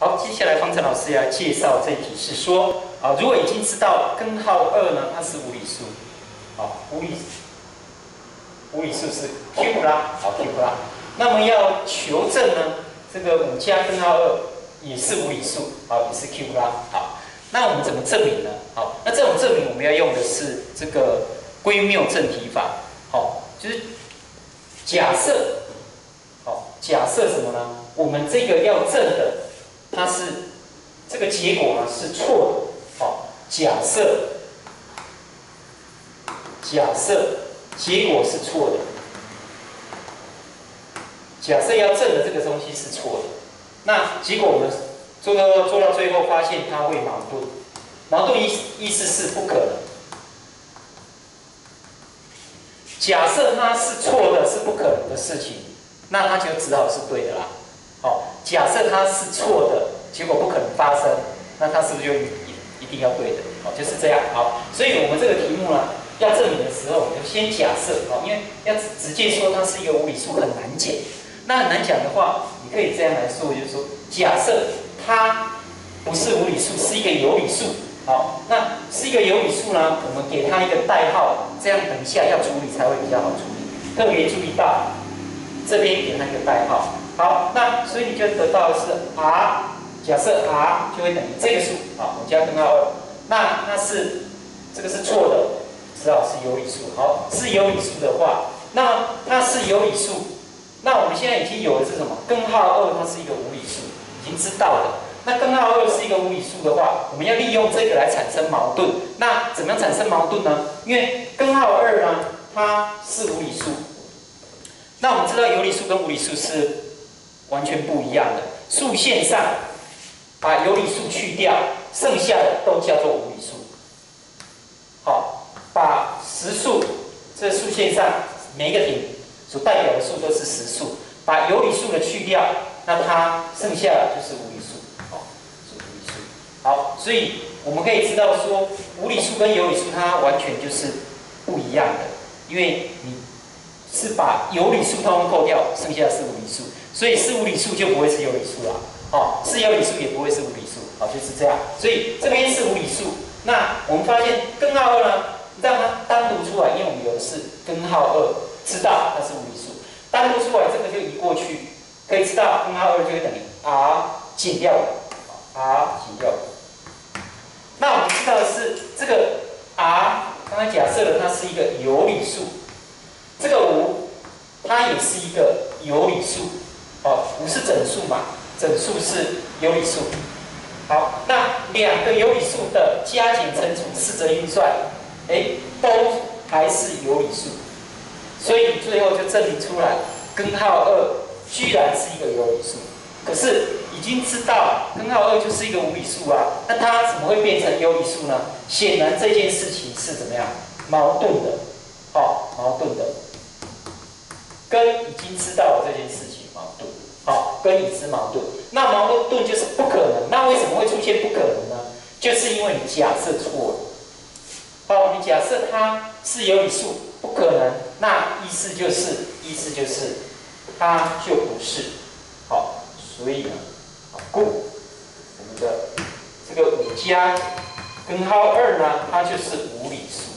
好，接下来方程老师要介绍这一题是说，啊，如果已经知道根号二呢，它是无理数，好，无理无理数是 Q 啦，好 Q 啦，那么要求证呢，这个五加根号二也是无理数，好，也是 Q 啦，好，那我们怎么证明呢？好，那这种证明我们要用的是这个归谬证题法，好，就是假设，好，假设什么呢？我们这个要证的。它是这个结果呢是错的，好，假设假设结果是错的，假设要证的这个东西是错的，那结果我们做到做到最后发现它会矛盾，矛盾意意思是不可能。假设它是错的，是不可能的事情，那它就只好是对的啦。好，假设它是错的，结果不可能发生，那它是不是就一一定要对的？好，就是这样。好，所以我们这个题目呢，要证明的时候，我们就先假设。好，因为要直接说它是一个无理数很难解。那很难讲的话，你可以这样来说，就是说，假设它不是无理数，是一个有理数。好，那是一个有理数呢，我们给它一个代号，这样等一下要处理才会比较好处理。特别注意到这边给它一个代号。好，那所以你就得到的是 r，假设 r 就会等于这个数，好，我加根号二，那那是这个是错的，只好是有理数。好，是有理数的话，那它是有理数，那我们现在已经有的是什么？根号二它是一个无理数，已经知道了。那根号二是一个无理数的话，我们要利用这个来产生矛盾。那怎么样产生矛盾呢？因为根号二呢，它是无理数。那我们知道有理数跟无理数是。完全不一样的数线上，把有理数去掉，剩下的都叫做无理数。好，把实数这数线上每一个点所代表的数都是实数，把有理数的去掉，那它剩下的就是无理数。好，是无理数。好，所以我们可以知道说，无理数跟有理数它完全就是不一样的，因为你是把有理数通通扣掉，剩下是无理数。所以是无理数就不会是有理数了，哦，是有理数也不会是无理数，好，就是这样。所以这边是无理数，那我们发现根号二呢，让它单独出来，因为我们有的是根号二，知道它是无理数，单独出来这个就移过去，可以知道根号二就会等于 r 减掉，r 减掉。那我们知道的是这个 r，刚才假设了它是一个有理数，也是一个有理数。哦，五是整数嘛，整数是有理数。好，那两个有理数的加减乘除四则运算，哎，都还是有理数，所以最后就证明出来根号二居然是一个有理数。可是已经知道根号二就是一个无理数啊，那它怎么会变成有理数呢？显然这件事情是怎么样矛盾的，哦，矛盾的，跟已经知道了这件事情矛盾。好，跟已知矛盾，那矛盾就是不可能。那为什么会出现不可能呢？就是因为你假设错了。好，你假设它是有理数，不可能。那意思就是，意思就是它就不是。好，所以呢，故我们的这个五加根号二呢，它就是无理数。